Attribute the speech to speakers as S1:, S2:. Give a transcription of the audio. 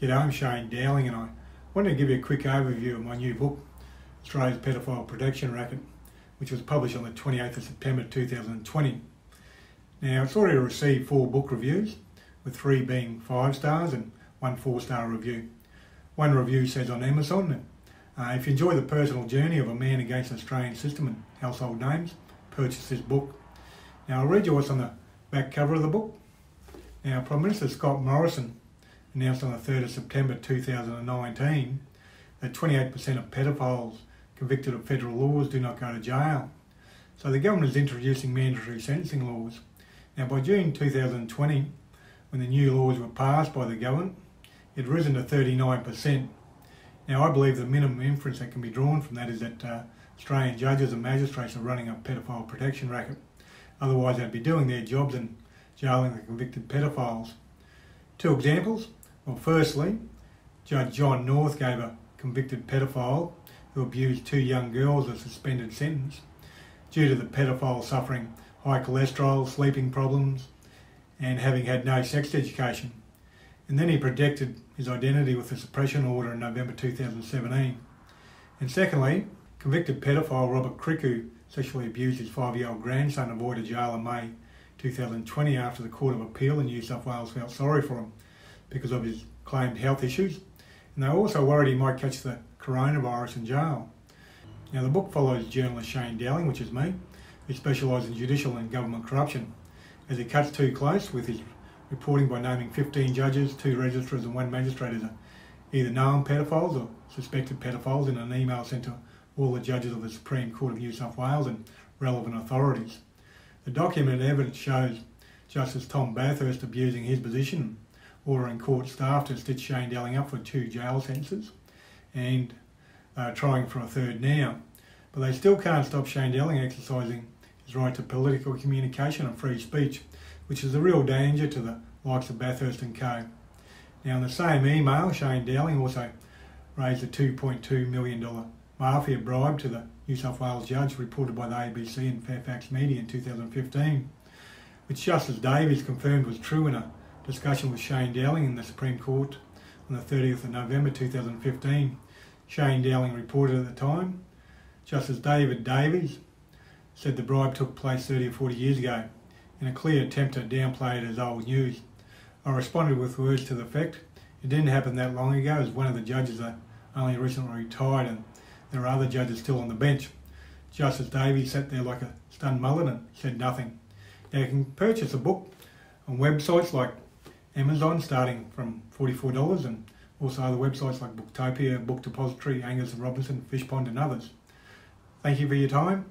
S1: G'day, I'm Shane Dowling and I wanted to give you a quick overview of my new book, Australia's Pedophile Protection Racket, which was published on the 28th of September 2020. Now, it's already received four book reviews, with three being five stars and one four star review. One review says on Amazon, uh, if you enjoy the personal journey of a man against Australian system and household names, purchase this book. Now, I'll read you what's on the back cover of the book. Now, Prime Minister Scott Morrison announced on the 3rd of September 2019 that 28% of pedophiles convicted of federal laws do not go to jail. So the government is introducing mandatory sentencing laws. Now by June 2020, when the new laws were passed by the government, it had risen to 39%. Now I believe the minimum inference that can be drawn from that is that uh, Australian judges and magistrates are running a pedophile protection racket. Otherwise they'd be doing their jobs and jailing the convicted pedophiles. Two examples. Well, firstly, Judge John North gave a convicted pedophile who abused two young girls a suspended sentence due to the pedophile suffering high cholesterol, sleeping problems, and having had no sex education. And then he protected his identity with a suppression order in November 2017. And secondly, convicted pedophile Robert Kriku sexually abused his five-year-old grandson and avoided jail in May 2020 after the Court of Appeal in New South Wales felt sorry for him because of his claimed health issues. And they also worried he might catch the coronavirus in jail. Now, the book follows journalist Shane Dowling, which is me, who specialises in judicial and government corruption, as he cuts too close with his reporting by naming 15 judges, two registrars, and one magistrate as either known pedophiles or suspected pedophiles in an email sent to all the judges of the Supreme Court of New South Wales and relevant authorities. The documented evidence shows Justice Tom Bathurst abusing his position, ordering court staff to stitch Shane Dowling up for two jail sentences and uh, trying for a third now. But they still can't stop Shane Dowling exercising his right to political communication and free speech, which is a real danger to the likes of Bathurst and Co. Now, in the same email, Shane Dowling also raised a $2.2 million mafia bribe to the New South Wales judge reported by the ABC and Fairfax Media in 2015, which Justice Davies confirmed was true in a discussion with Shane Dowling in the Supreme Court on the 30th of November 2015. Shane Dowling reported at the time. Justice David Davies said the bribe took place 30 or 40 years ago in a clear attempt to downplay it as old news. I responded with words to the effect, it didn't happen that long ago as one of the judges only recently retired and there are other judges still on the bench. Justice Davies sat there like a stunned mullet and said nothing. Now you can purchase a book on websites like Amazon starting from $44 and also other websites like Booktopia, Book Depository, Angus and Robertson, Fishpond and others. Thank you for your time.